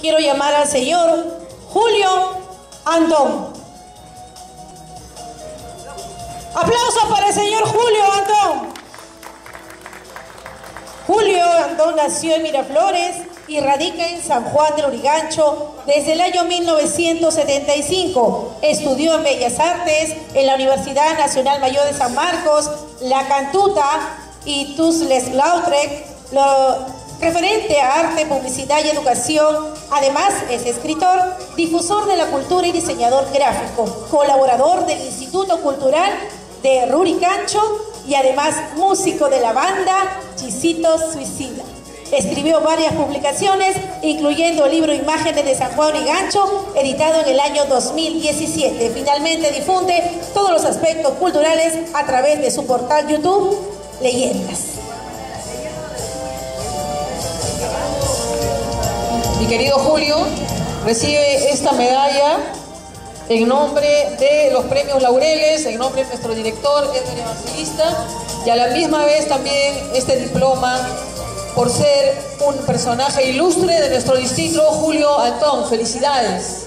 quiero llamar al señor Julio Antón. Aplausos para el señor Julio Antón. Julio Antón nació en Miraflores y radica en San Juan del Urigancho desde el año 1975. Estudió en Bellas Artes en la Universidad Nacional Mayor de San Marcos, La Cantuta y Tusles-Lautrec, referente a arte, publicidad y educación. Además, es escritor, difusor de la cultura y diseñador gráfico, colaborador del Instituto Cultural de Ruricancho y además músico de la banda Chisito Suicida. Escribió varias publicaciones, incluyendo el libro Imágenes de San Juan y Gancho, editado en el año 2017. Finalmente difunde todos los aspectos culturales a través de su portal YouTube, Leyendas. Mi querido Julio recibe esta medalla en nombre de los premios Laureles, en nombre de nuestro director Edwin Evangelista, y a la misma vez también este diploma por ser un personaje ilustre de nuestro distrito, Julio Antón. Felicidades.